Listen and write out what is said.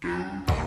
Doom.